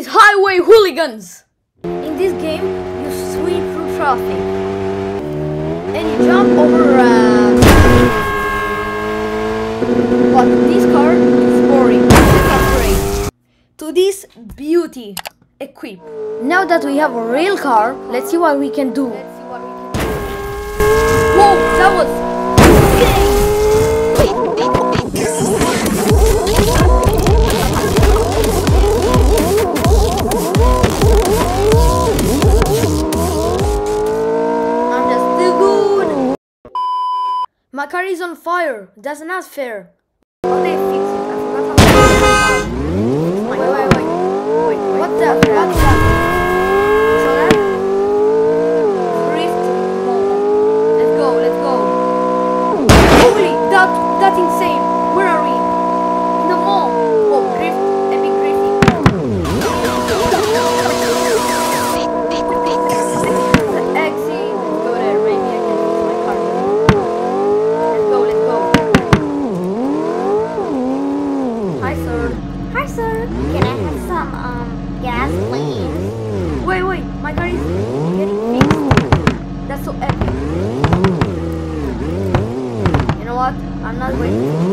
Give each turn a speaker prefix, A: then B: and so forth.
A: highway hooligans.
B: In this game, you swing through traffic. And you jump over uh, But this car is boring. Great. To this beauty, equip. Now that we have a real car, let's see what we can do. Whoa, that was My car is on fire. That's not fair. How they fix it? I forgot how to fix it. Wait, wait, wait. Wait, wait. What the? I'm.